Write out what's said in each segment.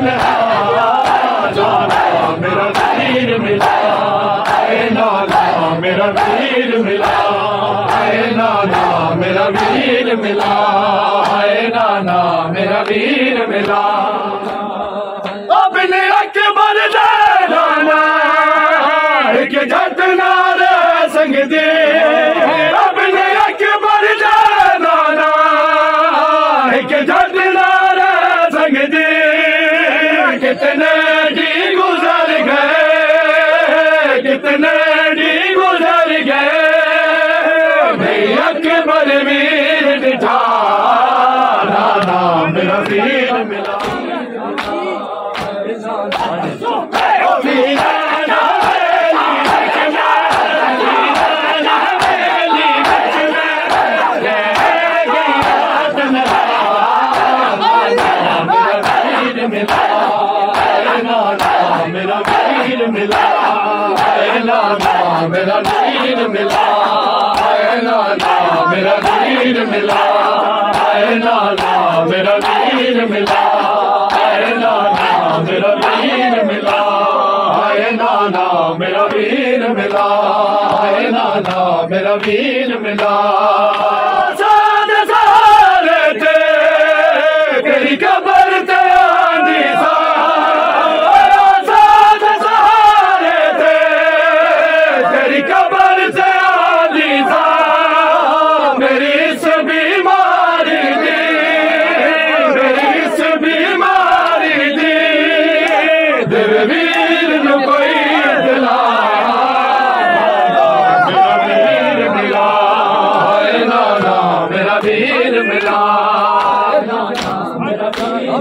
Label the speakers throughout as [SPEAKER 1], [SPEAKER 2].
[SPEAKER 1] वीर मिला नाना मेरा वीर मिला नाना कितने डी गुजर गए, कितने डी गुजर गए। भैया के वीर दिठा नाना मेरा मिला। मेरा वीर मिला वीर मिला वीर मिला मेरा वीर मिला मेरा वीर मिला नाना मेरा वीर मिला नाना मेरा वीर मिला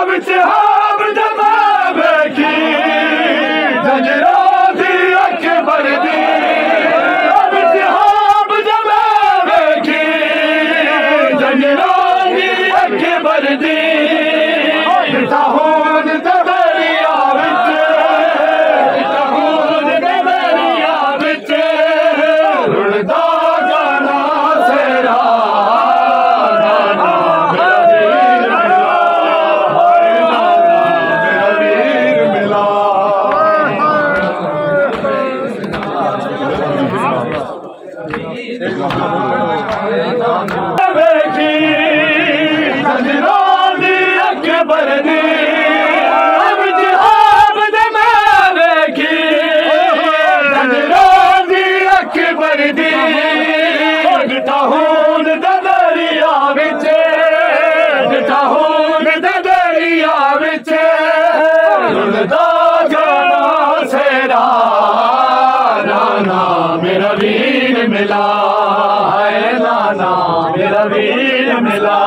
[SPEAKER 1] Habite, habite, habite. 안녕. मिला